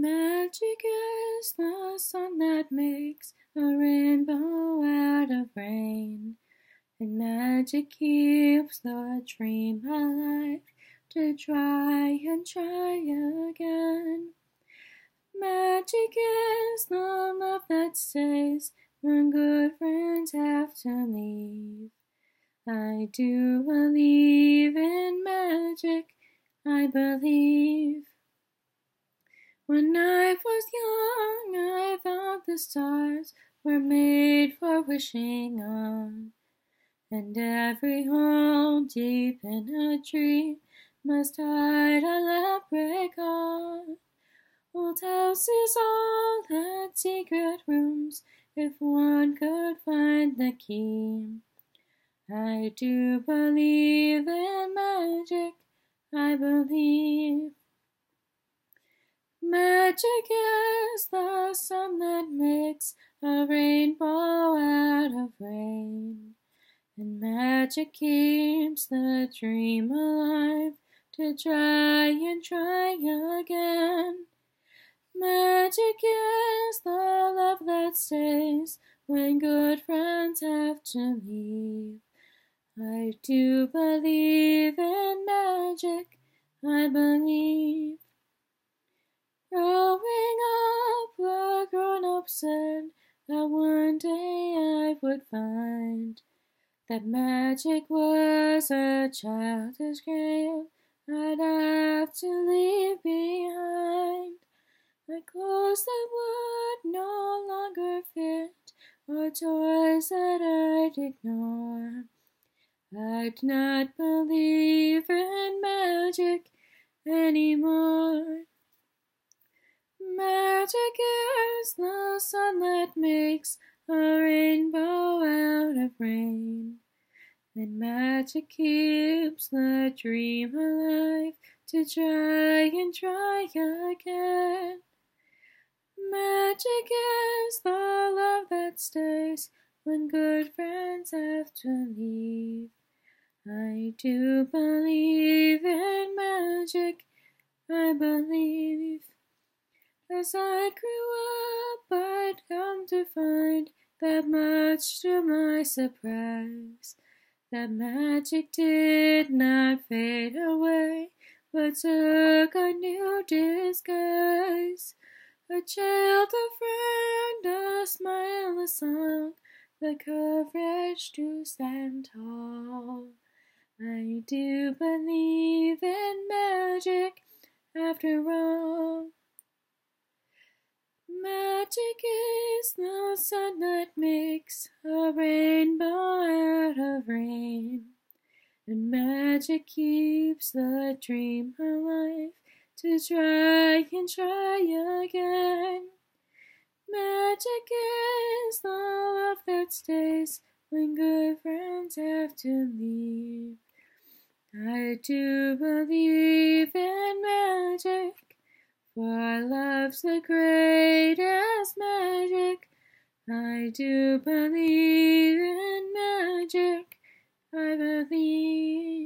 Magic is the sun that makes a rainbow out of rain. And magic keeps the dream alive to try and try again. Magic is the love that stays when good friends have to leave. I do believe in magic, I believe. When I was young, I thought the stars were made for wishing on. And every home deep in a tree must hide a leprechaun. Old houses all had secret rooms if one could find the key. I do believe in magic, I believe. Magic is the sun that makes a rainbow out of rain. And magic keeps the dream alive to try and try again. Magic is the love that stays when good friends have to leave. I do believe in magic, I believe. Would find that magic was a childish game I'd have to leave behind. My clothes that would no longer fit, or toys that I'd ignore. I'd not believe in magic anymore. Magic is the sun that makes a rainbow out of rain. And magic keeps the dream alive to try and try again. Magic is the love that stays when good friends have to leave. I do believe in magic, I believe. As I grew up, I'd come to find that much to my surprise, that magic did not fade away, but took a new disguise. A child, a friend, a smile, a song, the courage to stand tall. I do believe in magic after all. Magic is the sun that makes a rainbow out of rain. And magic keeps the dream alive to try and try again. Magic is the love that stays when good friends have to leave. I do believe in. For love's the greatest magic. I do believe in magic. I believe.